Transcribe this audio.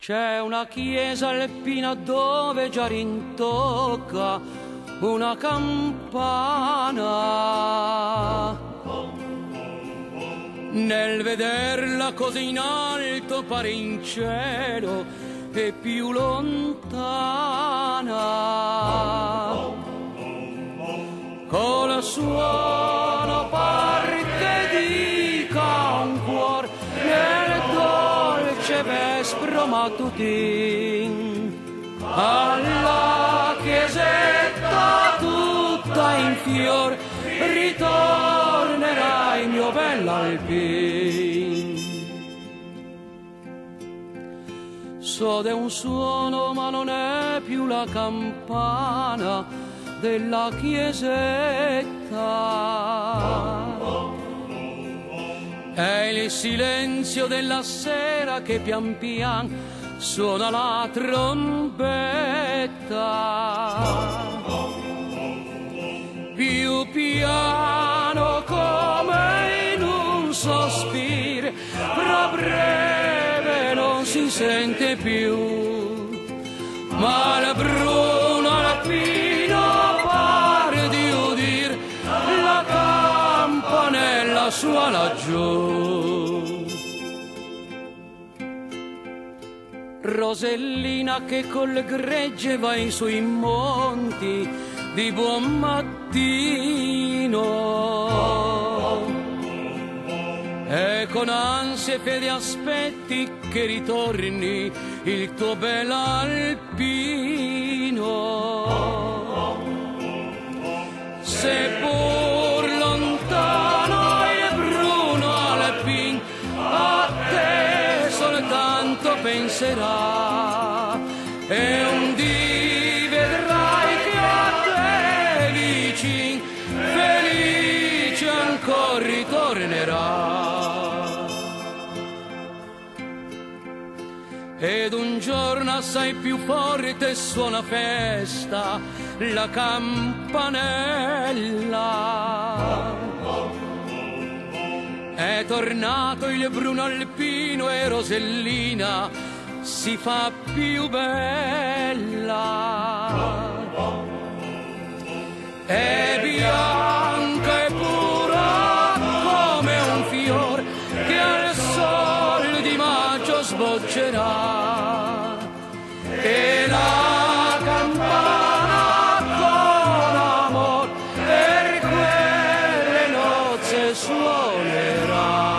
C'è una chiesa alpina dove già rintocca una campana. Nel vederla così in alto pare in cielo e più lontana. Con la suono mattutin alla chiesetta tutta in fior. Ritornerai mio bell'alpin so de un suono ma non è più la campana della chiesetta è il silenzio della sera che pian pian suona la trombetta. Più piano come in un sospiro, tra breve non si sente più. Ma campanella sua laggiù. Rosellina che col gregge va in sui monti di buon mattino. E con ansie e fede aspetti che ritorni il tuo bel alpino. Penserà. E un dì vedrai che a te vicin, felice ancora ritornerà. Ed un giorno assai più forte suona festa la campanella. Tornato il Bruno Alpino e Rosellina si fa più bella. È bianca e pura come un fior che al sol di maggio sboccerà. suonerà.